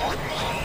Oh, my God.